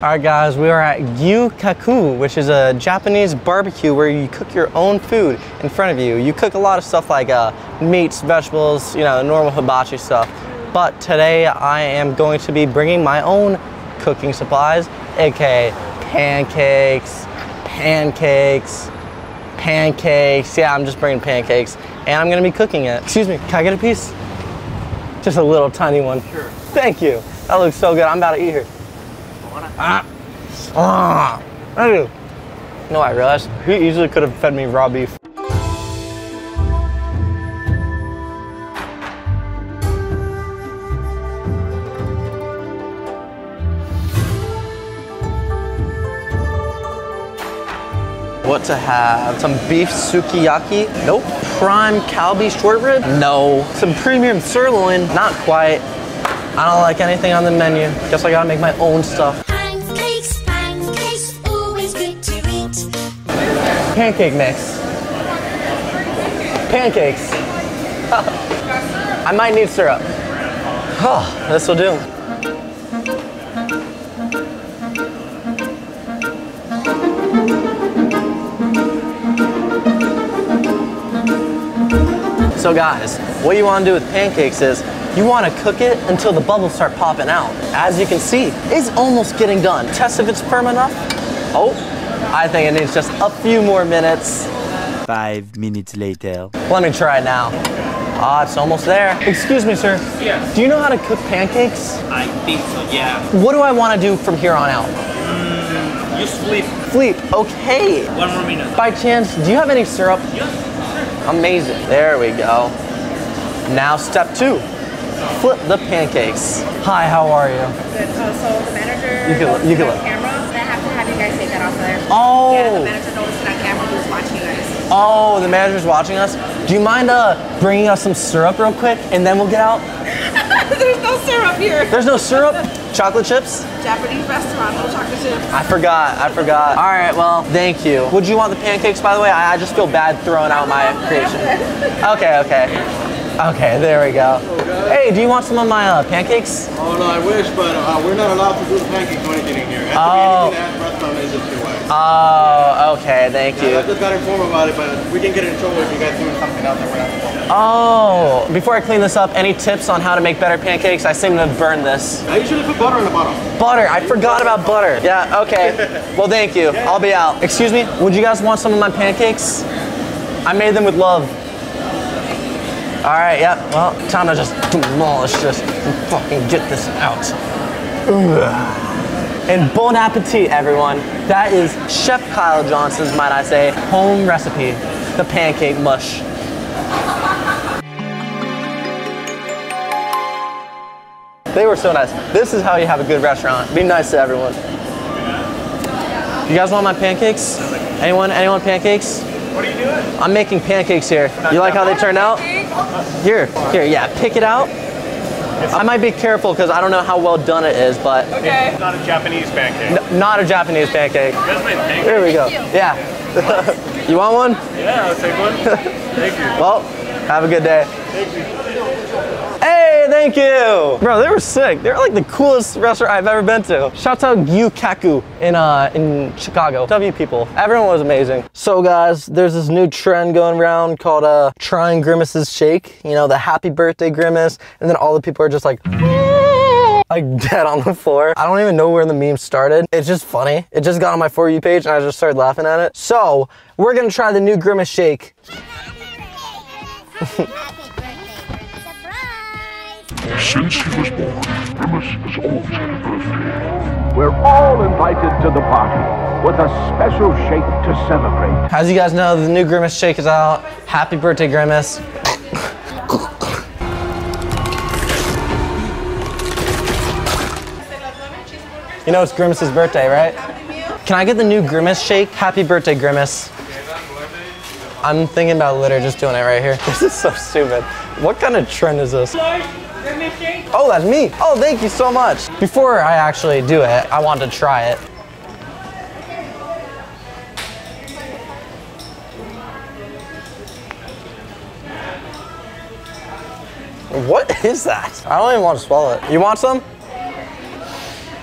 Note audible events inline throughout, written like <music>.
All right, guys, we are at Gyukaku, which is a Japanese barbecue where you cook your own food in front of you. You cook a lot of stuff like uh, meats, vegetables, you know, normal hibachi stuff. But today I am going to be bringing my own cooking supplies, aka pancakes, pancakes, pancakes. Yeah, I'm just bringing pancakes, and I'm gonna be cooking it. Excuse me, can I get a piece? Just a little tiny one. Sure. Thank you. That looks so good. I'm about to eat here. Ah. Ah. You. No, I realized he easily could have fed me raw beef. What to have? Some beef sukiyaki? Nope. Prime Kalbi short rib? No. Some premium sirloin? Not quite. I don't like anything on the menu. Guess I gotta make my own stuff. Pancake mix. Pancakes. I might need syrup. Oh, this will do. So guys, what you want to do with pancakes is you want to cook it until the bubbles start popping out. As you can see, it's almost getting done. Test if it's firm enough. Oh, I think it needs just a few more minutes. Five minutes later. Let me try it now. Ah, it's almost there. Excuse me, sir. Yes. Do you know how to cook pancakes? I think so, yeah. What do I want to do from here on out? You sleep Sleep, Okay. one more minute. By chance, do you have any syrup? Yes. Amazing. There we go. Now step two. Flip the pancakes. Hi, how are you? Good. Uh, so the manager You can look- you can look. camera. I have to have you guys take that off there. Oh. Yeah, the manager noticed it on camera who's watching you guys. Oh, the manager's watching us. Do you mind uh, bringing us some syrup real quick and then we'll get out? <laughs> There's no syrup here. There's no syrup? <laughs> Chocolate chips? Japanese restaurant, no chocolate chips. I forgot. I forgot. All right. Well, thank you. Would you want the pancakes, by the way? I, I just feel bad throwing out my <laughs> creation. Okay. Okay. Okay. There we go. Hey, do you want some of my uh, pancakes? Oh no, I wish, but uh, we're not allowed to do the pancakes or anything in here. It Oh. Oh, okay. Thank I you. I just got informed about it, but we can get in trouble if you guys doing something out there we're not supposed to. Oh, before I clean this up, any tips on how to make better pancakes? I seem to have burned this. I usually put butter in the bottom. Butter. I forgot about butter. Yeah. Okay. <laughs> Well, thank you. I'll be out. Excuse me. Would you guys want some of my pancakes? I made them with love. All right. Yep. Well, time to just demolish this and fucking get this out. Ugh. And bon appetit, everyone. That is Chef Kyle Johnson's, might I say, home recipe, the pancake mush. They were so nice. This is how you have a good restaurant. Be nice to everyone. You guys want my pancakes? Anyone? Anyone pancakes? What are you doing? I'm making pancakes here. You like how they turned out? Here, here, yeah. Pick it out. I might be careful because I don't know how well done it is, but Okay. It's not a Japanese pancake. n- not a Japanese pancake. You guys? Here we go. Yeah. <laughs> you want one? Yeah, I'll take one. <laughs> Thank you. Well, have a good day. Hey, thank you. Bro, they were sick. They're like the coolest restaurant I've ever been to. Shout out Gyukaku in uh in Chicago. W people. Everyone was amazing. So guys, there's this new trend going around called uh trying grimaces shake. You know, the happy birthday grimace, and then all the people are just like <laughs> like dead on the floor. I don't even know where the meme started. It's just funny. It just got on my For You page and I just started laughing at it. So, we're gonna try the new Grimace Shake. <laughs> <laughs> Happy birthday. Surprise! Since he was born, Grimace has always had a birthday. We're all invited to the party with a special shake to celebrate. As you guys know, the new Grimace Shake is out. Happy birthday, Grimace. You know it's Grimace's birthday, right? Can I get the new Grimace Shake? Happy birthday, Grimace. I'm thinking about literally just doing it right here. <laughs> This is so stupid. What kind of trend is this? Oh, that's me. Oh, thank you so much. Before I actually do it, I want to try it. What <laughs> is that? I don't even want to swallow it. You want some?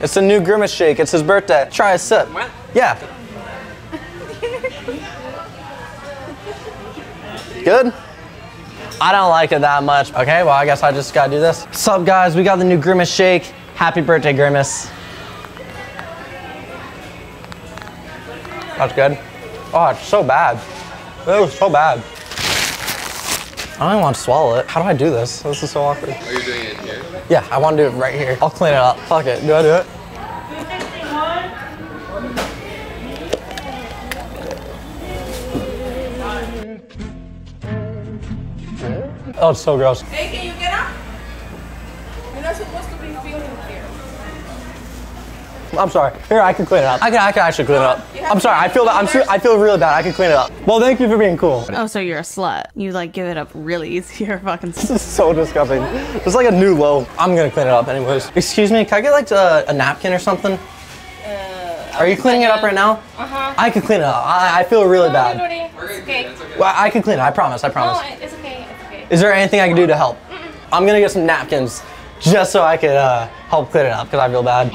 It's a new Grimace shake. It's his birthday. Try a sip. Yeah. <laughs> Good? I don't like it that much. Okay, well, I guess I just gotta do this. Sup, guys? We got the new Grimace shake. Happy birthday, Grimace. That's good. Oh, it's so bad. It was so bad. I don't even want to swallow it. How do I do this? This is so awkward. Are you doing it here? Yeah, I want to do it right here. I'll clean it up. Fuck it. Do I do it? Oh, it's so gross. Hey, can you get up? You're not supposed to be feeling here. I'm sorry. Here, I can clean it up. I can, I can actually clean it up. I'm sorry. I feel that. I'm. I feel really bad. I can clean it up. Well, thank you for being cool. Oh, so you're a slut. You like give it up really easy. <laughs> You're fucking. This is so disgusting. It's like a new low. I'm gonna clean it up anyways. Excuse me, can I get like a, a napkin or something? Are you cleaning it up right now? Uh-huh. I can clean it up. I, I feel really bad. It's okay. Well, I can clean it. I promise. I promise. it's okay. It's okay. Is there anything I can do to help? I'm gonna get some napkins just so I could uh, help clean it up because I feel bad.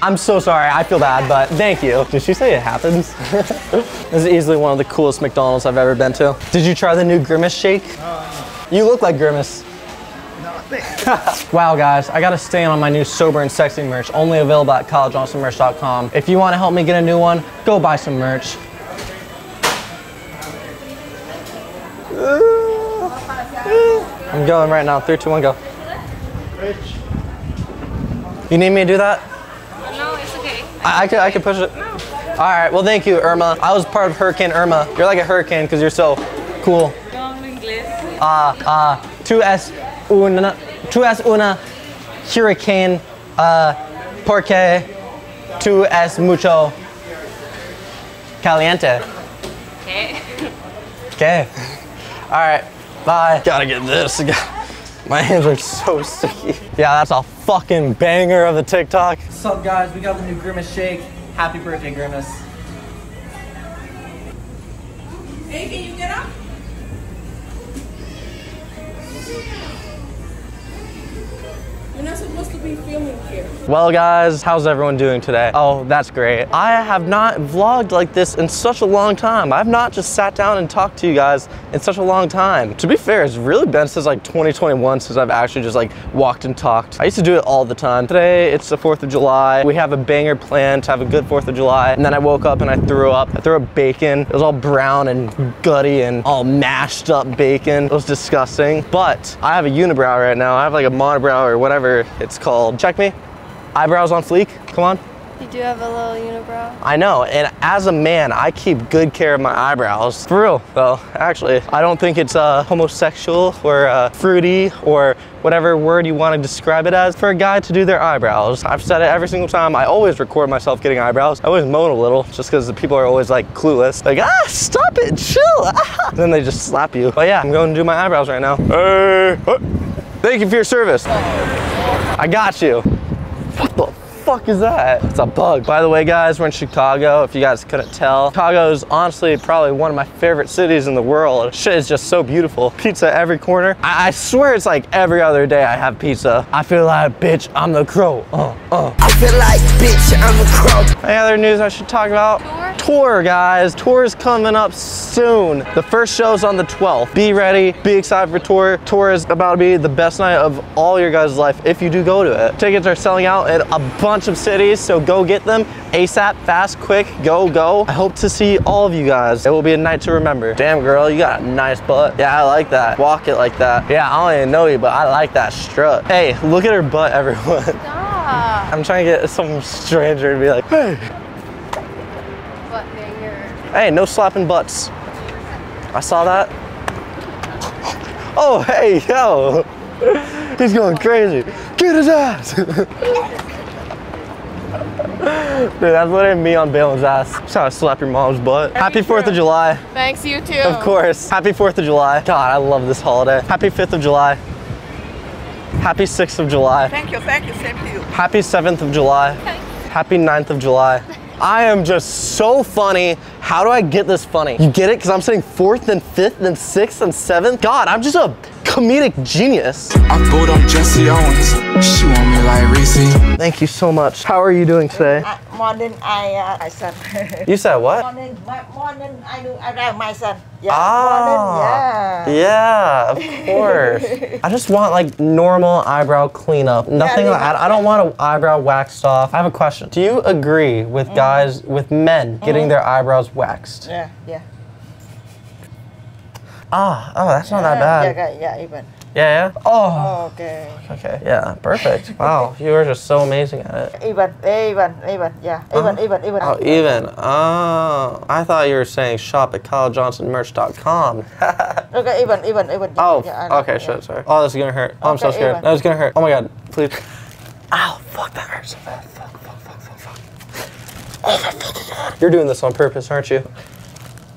I'm so sorry. I feel bad, but thank you. Did she say it happens? <laughs> this is easily one of the coolest McDonald's I've ever been to. Did you try the new Grimace shake? You look like Grimace. <laughs> <laughs> wow, guys, I gotta stand on my new Sober and Sexy merch, only available at kylejohnsonmerch.com. If you wanna help me get a new one, go buy some merch. I'm going right now. Three, two, one, go. You need me to do that? No, it's okay. I, I could, I could push it. All right. Well, thank you, Irma. I was part of Hurricane Irma. You're like a hurricane because you're so cool. Uh, uh, tú es una, tú es una hurricane, uh, porque tú es mucho caliente. Okay. <laughs> Okay. All right. Bye. Gotta get this. Again. My hands are so sticky. Yeah, that's a fucking banger of the TikTok. What's up, guys? We got the new Grimace shake. Happy birthday, Grimace. Hey, can you get up? You're not supposed to be filming here. Well, guys, how's everyone doing today? Oh, that's great. I have not vlogged like this in such a long time. I've not just sat down and talked to you guys in such a long time. To be fair, it's really been since like 2021 since I've actually just like walked and talked. I used to do it all the time. Today, it's the 4th of July. We have a banger plan to have a good 4th of July. And then I woke up and I threw up. I threw up bacon. It was all brown and gutty and all mashed up bacon. It was disgusting. But I have a unibrow right now. I have like a monobrow or whatever it's called. Check me. Eyebrows on fleek. Come on. You do have a little unibrow. I know, and as a man, I keep good care of my eyebrows. For real, though, actually. I don't think it's uh, homosexual or uh, fruity or whatever word you want to describe it as for a guy to do their eyebrows. I've said it every single time. I always record myself getting eyebrows. I always moan a little just because the people are always like clueless. Like, ah, stop it, chill. Ah. Then they just slap you. But yeah, I'm going to do my eyebrows right now. Hey, oh. Thank you for your service. I got you. What the fuck is that? It's a bug. By the way, guys, we're in Chicago. If you guys couldn't tell, Chicago is honestly probably one of my favorite cities in the world. Shit is just so beautiful. Pizza every corner. I, I swear it's like every other day I have pizza. I feel like, bitch, I'm the crow. Uh, uh. I feel like, bitch, I'm a crow. Any other news I should talk about? Tour, guys. Tour is coming up soon. The first show's on the 12th. Be ready. Be excited for tour. Tour is about to be the best night of all your guys' life if you do go to it. Tickets are selling out in a bunch of cities, so go get them ASAP, fast, quick, go, go. I hope to see all of you guys. It will be a night to remember. Damn, girl, you got a nice butt. Yeah, I like that. Walk it like that. Yeah, I don't even know you, but I like that strut. Hey, look at her butt, <laughs> everyone. Stop. I'm trying to get some stranger to be like, hey. Hey, no slapping butts. I saw that. Oh, hey, yo. <laughs> He's going crazy. Get his ass. <laughs> Dude, that's literally me on Baylen's ass. Just trying to slap your mom's butt. Happy 4th of July. Thanks, you too. Of course. Happy 4th of July. God, I love this holiday. Happy 5th of July. Happy 6th of July. Thank you, thank you, same to you. Happy 7th of July. Happy 9th of July. I am just so funny. How do I get this funny? You get it? Because I'm saying 4th and 5th and 6th and 7th? God, I'm just a comedic genius. I pulled up Jesse Owens. She want me like Reese. Thank you so much. How are you doing today? Morning, I, uh, I son. You said what? morning, my, morning, I do around my son. Yeah, Ah. morning, yeah. Yeah, of <laughs> course. I just want like normal eyebrow cleanup. Nothing. Yeah, I, I don't want an eyebrow waxed off. I have a question. Do you agree with guys, with men getting their eyebrows waxed? Yeah, yeah. Ah, oh, that's not that bad. yeah, yeah, even. Yeah, yeah. Oh, Okay. okay. Yeah, perfect. <laughs> Wow, you are just so amazing at it. Even, even, even, yeah. Even, even, even. Oh, even. Oh, I thought you were saying shop at kylejohnsonmerch.com. <laughs> Okay, even, even, even. Oh, yeah, okay, yeah. shit, sorry. Oh, this is gonna hurt. Oh, I'm so scared. Evan. That is gonna hurt. Oh my god, please. Ow, fuck, that hurts so bad. Fuck, fuck, fuck, fuck, fuck. Oh my fucking god. You're doing this on purpose, aren't you?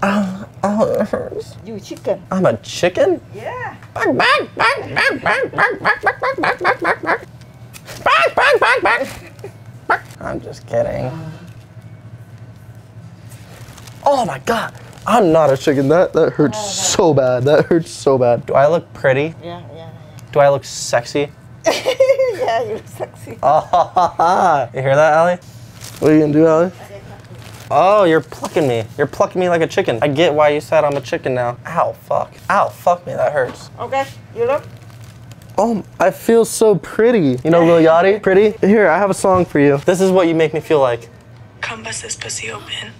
Ow, ow, it hurts. You chicken. I'm a chicken? Yeah. Bang, bang, bang, bang, bang, bang, bang, bang, bang, bang, bang, bang, bang. Bang, bang, bang, bang. I'm just kidding. Oh my god. I'm not a chicken. That that hurts so bad. That hurts so bad. Do I look pretty? Yeah, yeah. Do I look sexy? yeah, you look sexy. Oh, ha, ha, ha. You hear that, Allie? What are you gonna do, Allie? Oh, you're plucking me. You're plucking me like a chicken. I get why you said I'm a chicken now. Ow, fuck. Ow, fuck me. That hurts. Okay, you look. Oh, I feel so pretty. You know Lil Yachty? Pretty? Here, I have a song for you. This is what you make me feel like. Come bust this pussy open.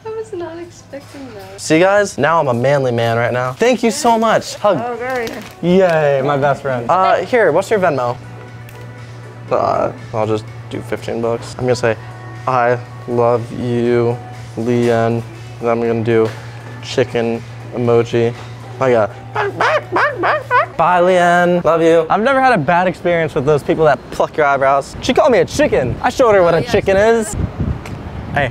I was not expecting that. See, guys? Now I'm a manly man right now. Thank you so much. Hug. Okay. Yay, my best friend. Uh, here, what's your Venmo? Uh, I'll just do 15 bucks. I'm gonna say, I love you, Leanne. And I'm gonna do chicken emoji. Oh yeah. Bye, Leanne. Love you. I've never had a bad experience with those people that pluck your eyebrows. She called me a chicken. I showed her what a chicken is. Hey.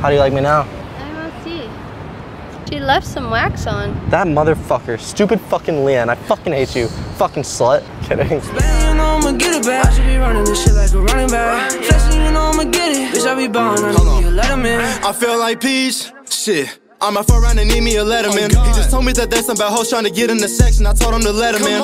How do you like me now? I don't see. She left some wax on. That motherfucker. Stupid fucking Leanne. I fucking hate you. Fucking slut. Kidding. Man, i feel like peace. Shit. I'm a front round and need me a letterman. Oh, he just told me that there's some bad hoes trying to get in the section. I told him to let him in.